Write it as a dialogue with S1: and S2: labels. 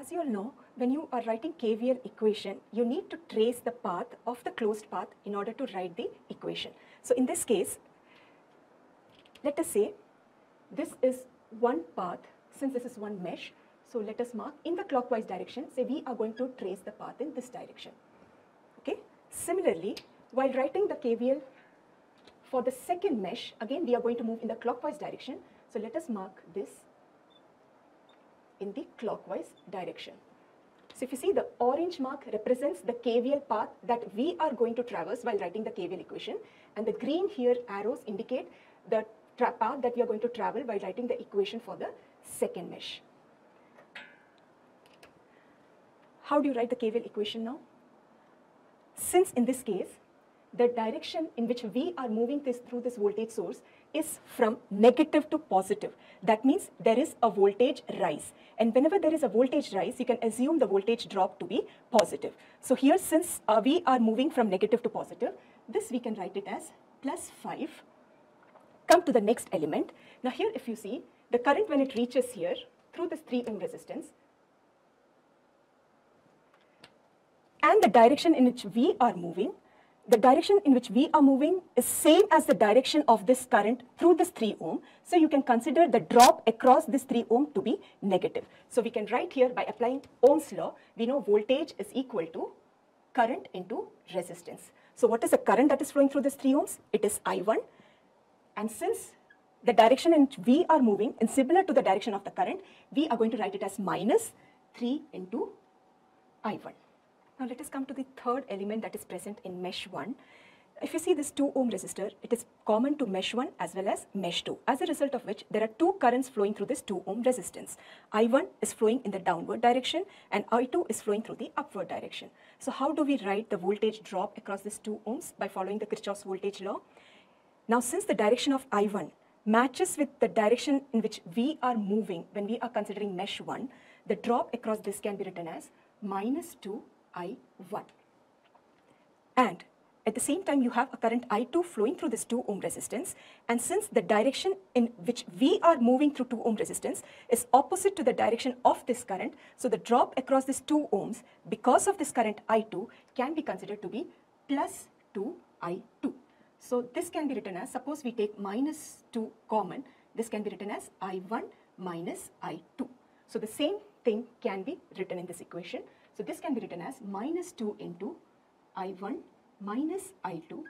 S1: As you all know, when you are writing KVL equation, you need to trace the path of the closed path in order to write the equation. So in this case, let us say this is one path, since this is one mesh, so let us mark in the clockwise direction, say we are going to trace the path in this direction. Okay. Similarly, while writing the KVL for the second mesh, again we are going to move in the clockwise direction. So let us mark this in the clockwise direction. So if you see the orange mark represents the KVL path that we are going to traverse while writing the KVL equation and the green here arrows indicate the path that we are going to travel while writing the equation for the second mesh. How do you write the KVL equation now? Since in this case, the direction in which we are moving this through this voltage source is from negative to positive. That means there is a voltage rise. And whenever there is a voltage rise, you can assume the voltage drop to be positive. So here, since uh, we are moving from negative to positive, this we can write it as plus 5. Come to the next element. Now here, if you see, the current when it reaches here through this 3 ohm resistance, and the direction in which we are moving, the direction in which we are moving is same as the direction of this current through this 3 ohm. So you can consider the drop across this 3 ohm to be negative. So we can write here by applying Ohm's law, we know voltage is equal to current into resistance. So what is the current that is flowing through this 3 ohms? It is I1. And since the direction in which we are moving is similar to the direction of the current, we are going to write it as minus 3 into I1. Now let us come to the third element that is present in mesh 1. If you see this 2 ohm resistor, it is common to mesh 1 as well as mesh 2, as a result of which there are two currents flowing through this 2 ohm resistance. I1 is flowing in the downward direction and I2 is flowing through the upward direction. So how do we write the voltage drop across this 2 ohms by following the Kirchhoff's voltage law? Now since the direction of I1 matches with the direction in which we are moving when we are considering mesh 1, the drop across this can be written as minus 2 I1. And at the same time, you have a current I2 flowing through this 2 ohm resistance. And since the direction in which we are moving through 2 ohm resistance is opposite to the direction of this current, so the drop across this 2 ohms because of this current I2 can be considered to be plus 2 I2. So this can be written as, suppose we take minus 2 common, this can be written as I1 minus I2. So the same thing can be written in this equation. So this can be written as minus 2 into I1 minus I2